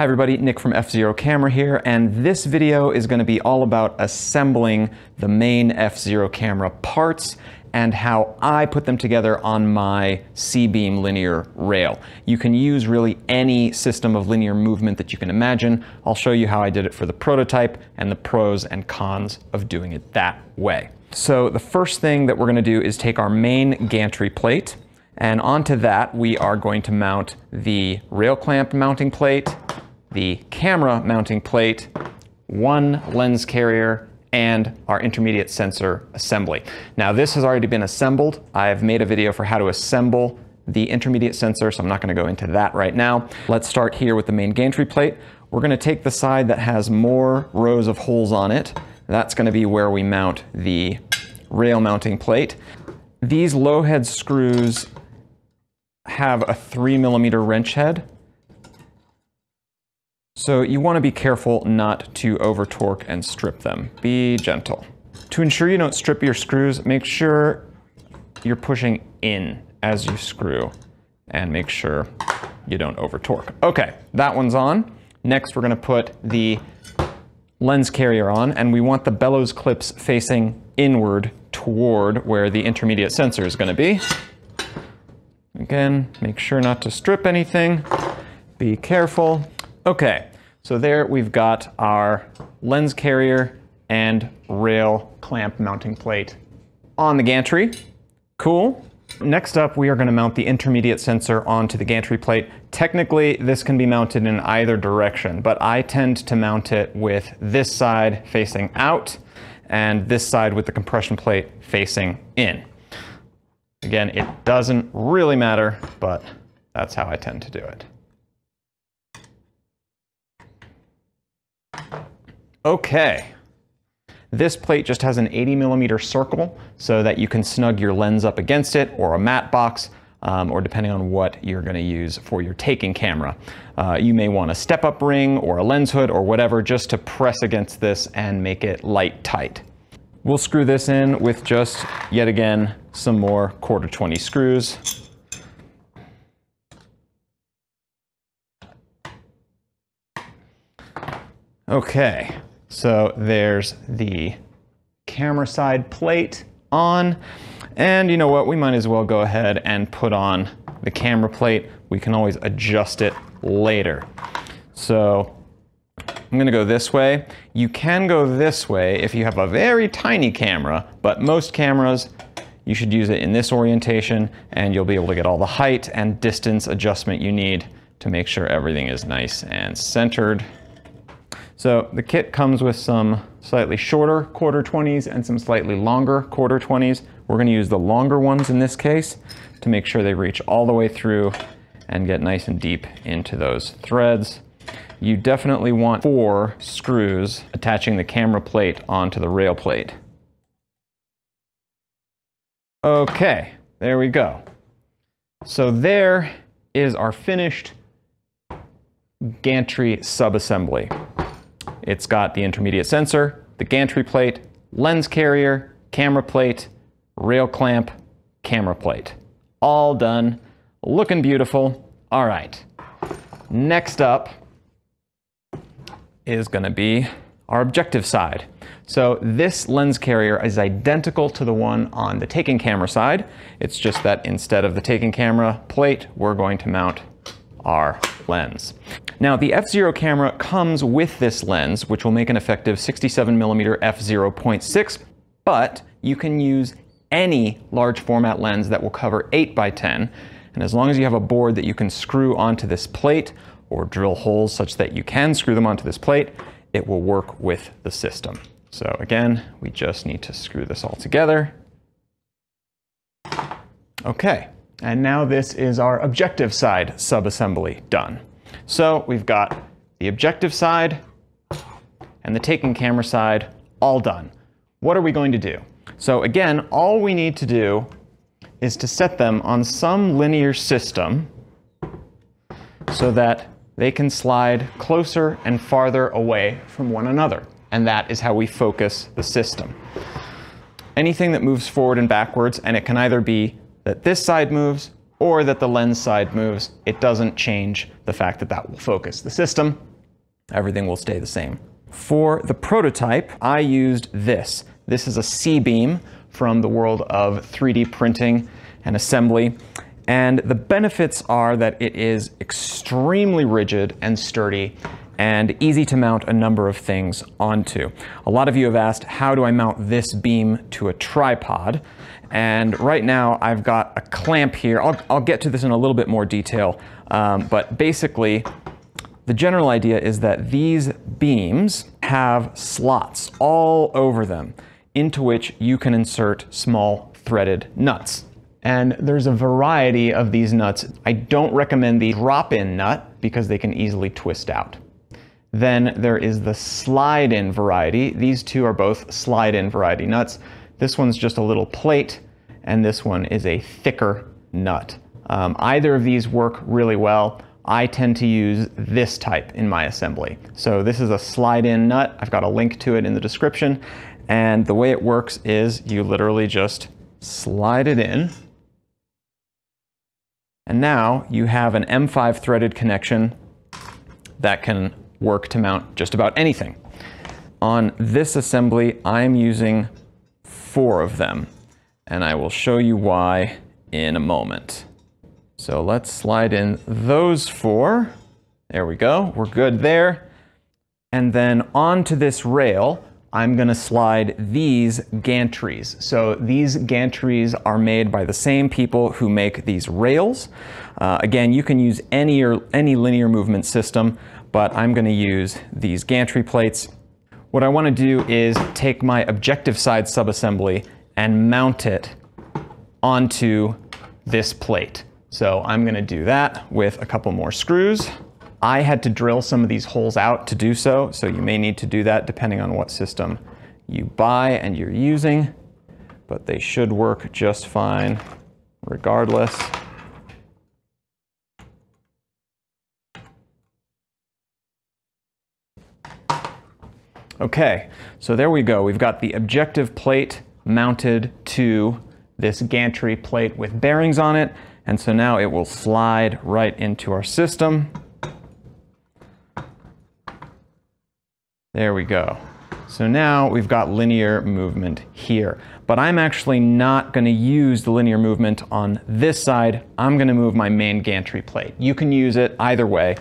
Hi everybody, Nick from F-Zero Camera here, and this video is going to be all about assembling the main F-Zero camera parts and how I put them together on my C-beam linear rail. You can use really any system of linear movement that you can imagine. I'll show you how I did it for the prototype and the pros and cons of doing it that way. So the first thing that we're going to do is take our main gantry plate, and onto that we are going to mount the rail clamp mounting plate, the camera mounting plate, one lens carrier, and our intermediate sensor assembly. Now this has already been assembled. I've made a video for how to assemble the intermediate sensor, so I'm not gonna go into that right now. Let's start here with the main gantry plate. We're gonna take the side that has more rows of holes on it. That's gonna be where we mount the rail mounting plate. These low head screws have a three millimeter wrench head. So you want to be careful not to over torque and strip them. Be gentle. To ensure you don't strip your screws, make sure you're pushing in as you screw and make sure you don't over torque. Okay, that one's on. Next, we're gonna put the lens carrier on and we want the bellows clips facing inward toward where the intermediate sensor is gonna be. Again, make sure not to strip anything. Be careful. Okay, so there we've got our lens carrier and rail clamp mounting plate on the gantry. Cool. Next up, we are going to mount the intermediate sensor onto the gantry plate. Technically, this can be mounted in either direction, but I tend to mount it with this side facing out and this side with the compression plate facing in. Again, it doesn't really matter, but that's how I tend to do it. Okay. This plate just has an 80 millimeter circle so that you can snug your lens up against it or a matte box um, or depending on what you're going to use for your taking camera. Uh, you may want a step up ring or a lens hood or whatever just to press against this and make it light tight. We'll screw this in with just, yet again, some more quarter 20 screws. Okay, so there's the camera side plate on. And you know what, we might as well go ahead and put on the camera plate. We can always adjust it later. So I'm gonna go this way. You can go this way if you have a very tiny camera, but most cameras, you should use it in this orientation and you'll be able to get all the height and distance adjustment you need to make sure everything is nice and centered. So the kit comes with some slightly shorter quarter 20s and some slightly longer quarter 20s. We're gonna use the longer ones in this case to make sure they reach all the way through and get nice and deep into those threads. You definitely want four screws attaching the camera plate onto the rail plate. Okay, there we go. So there is our finished gantry subassembly. It's got the intermediate sensor, the gantry plate, lens carrier, camera plate, rail clamp, camera plate. All done, looking beautiful. All right, next up is gonna be our objective side. So this lens carrier is identical to the one on the taking camera side. It's just that instead of the taking camera plate, we're going to mount our lens. Now the f-zero camera comes with this lens, which will make an effective 67mm f0.6, but you can use any large format lens that will cover 8 by 10. And as long as you have a board that you can screw onto this plate or drill holes such that you can screw them onto this plate, it will work with the system. So again, we just need to screw this all together. Okay, and now this is our objective side subassembly done. So we've got the objective side and the taking camera side all done. What are we going to do? So again, all we need to do is to set them on some linear system so that they can slide closer and farther away from one another. And that is how we focus the system. Anything that moves forward and backwards, and it can either be that this side moves or that the lens side moves, it doesn't change the fact that that will focus the system. everything will stay the same. For the prototype, I used this. This is a C-beam from the world of 3D printing and assembly. And the benefits are that it is extremely rigid and sturdy and easy to mount a number of things onto. A lot of you have asked, how do I mount this beam to a tripod? And right now I've got a clamp here. I'll, I'll get to this in a little bit more detail, um, but basically the general idea is that these beams have slots all over them into which you can insert small threaded nuts. And there's a variety of these nuts. I don't recommend the drop-in nut because they can easily twist out. Then there is the slide-in variety. These two are both slide-in variety nuts. This one's just a little plate, and this one is a thicker nut. Um, either of these work really well. I tend to use this type in my assembly. So this is a slide-in nut. I've got a link to it in the description. And the way it works is you literally just slide it in. And now you have an M5 threaded connection that can work to mount just about anything. On this assembly, I'm using four of them, and I will show you why in a moment. So let's slide in those four. There we go, we're good there. And then onto this rail, I'm gonna slide these gantries. So these gantries are made by the same people who make these rails. Uh, again, you can use any, or, any linear movement system but I'm gonna use these gantry plates. What I wanna do is take my objective side subassembly and mount it onto this plate. So I'm gonna do that with a couple more screws. I had to drill some of these holes out to do so, so you may need to do that depending on what system you buy and you're using, but they should work just fine regardless. Okay, so there we go. We've got the objective plate mounted to this gantry plate with bearings on it. And so now it will slide right into our system. There we go. So now we've got linear movement here, but I'm actually not gonna use the linear movement on this side. I'm gonna move my main gantry plate. You can use it either way,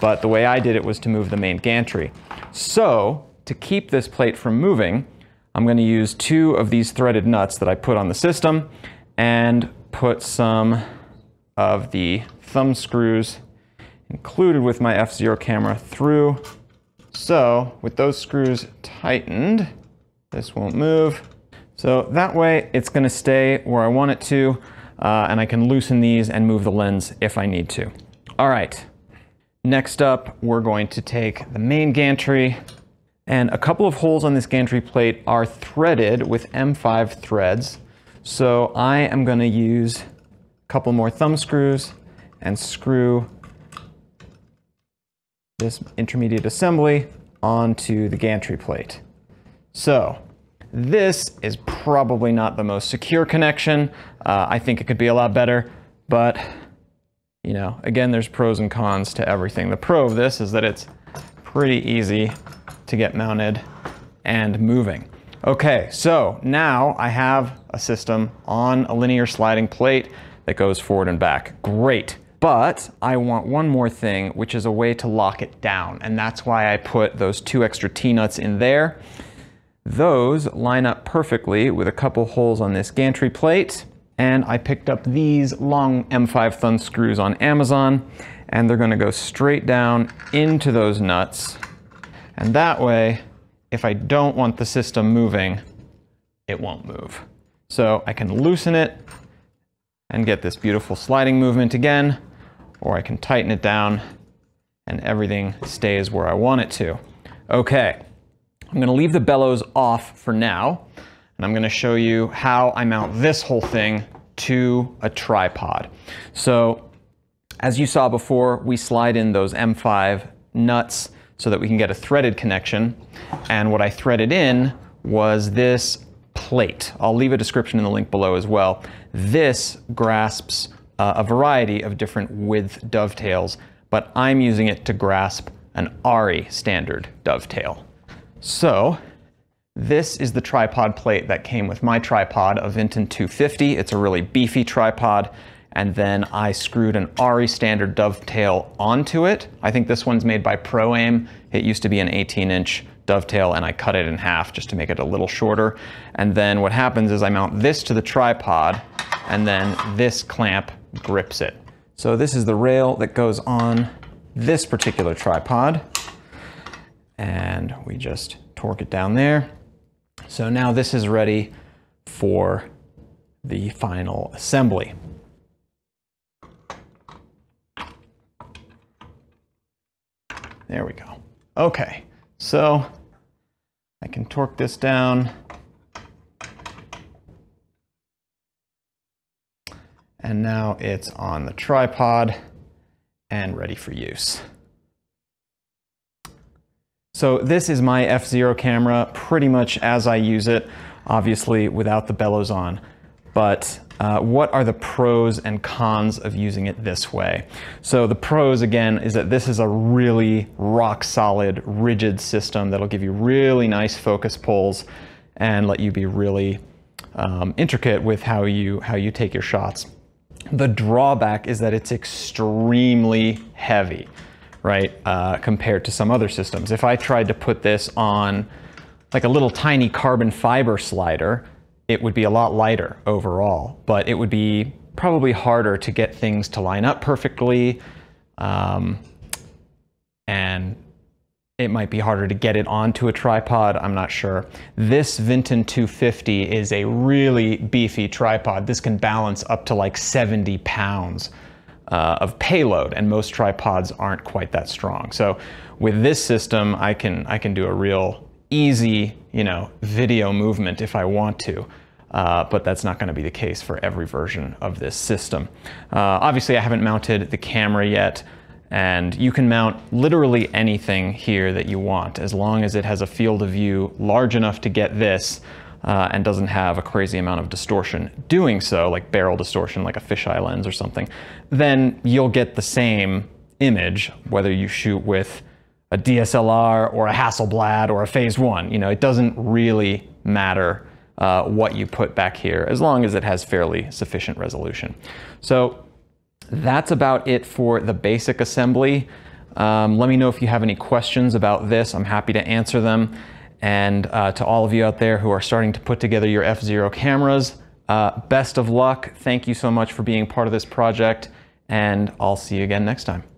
but the way I did it was to move the main gantry. So to keep this plate from moving, I'm going to use two of these threaded nuts that I put on the system and put some of the thumb screws included with my F-Zero camera through. So with those screws tightened, this won't move. So that way it's going to stay where I want it to uh, and I can loosen these and move the lens if I need to. All right, next up we're going to take the main gantry and a couple of holes on this gantry plate are threaded with M5 threads. So I am going to use a couple more thumb screws and screw this intermediate assembly onto the gantry plate. So this is probably not the most secure connection. Uh, I think it could be a lot better, but you know, again, there's pros and cons to everything. The pro of this is that it's pretty easy to get mounted and moving. Okay, so now I have a system on a linear sliding plate that goes forward and back. Great. But I want one more thing, which is a way to lock it down. And that's why I put those two extra T-nuts in there. Those line up perfectly with a couple holes on this gantry plate. And I picked up these long M5 thumb screws on Amazon, and they're gonna go straight down into those nuts and that way, if I don't want the system moving, it won't move. So I can loosen it and get this beautiful sliding movement again, or I can tighten it down and everything stays where I want it to. Okay, I'm gonna leave the bellows off for now, and I'm gonna show you how I mount this whole thing to a tripod. So as you saw before, we slide in those M5 nuts so that we can get a threaded connection. And what I threaded in was this plate. I'll leave a description in the link below as well. This grasps uh, a variety of different width dovetails, but I'm using it to grasp an ARRI standard dovetail. So this is the tripod plate that came with my tripod, a Vinten 250. It's a really beefy tripod. And then I screwed an ARRI standard dovetail onto it. I think this one's made by Proaim. It used to be an 18 inch dovetail and I cut it in half just to make it a little shorter. And then what happens is I mount this to the tripod and then this clamp grips it. So this is the rail that goes on this particular tripod. And we just torque it down there. So now this is ready for the final assembly. There we go. Okay, so I can torque this down. And now it's on the tripod and ready for use. So this is my F-Zero camera pretty much as I use it, obviously without the bellows on. But uh, what are the pros and cons of using it this way? So the pros again is that this is a really rock solid, rigid system that'll give you really nice focus pulls and let you be really um, intricate with how you, how you take your shots. The drawback is that it's extremely heavy, right, uh, compared to some other systems. If I tried to put this on like a little tiny carbon fiber slider, it would be a lot lighter overall, but it would be probably harder to get things to line up perfectly. Um, and it might be harder to get it onto a tripod, I'm not sure. This Vinten 250 is a really beefy tripod. This can balance up to like 70 pounds uh, of payload, and most tripods aren't quite that strong. So with this system, I can, I can do a real easy, you know, video movement if I want to. Uh, but that's not going to be the case for every version of this system. Uh, obviously, I haven't mounted the camera yet, and you can mount literally anything here that you want, as long as it has a field of view large enough to get this uh, and doesn't have a crazy amount of distortion doing so, like barrel distortion, like a fisheye lens or something, then you'll get the same image, whether you shoot with a DSLR or a Hasselblad or a Phase One. You know, it doesn't really matter uh, what you put back here, as long as it has fairly sufficient resolution. So that's about it for the basic assembly. Um, let me know if you have any questions about this. I'm happy to answer them. And uh, to all of you out there who are starting to put together your F-Zero cameras, uh, best of luck. Thank you so much for being part of this project, and I'll see you again next time.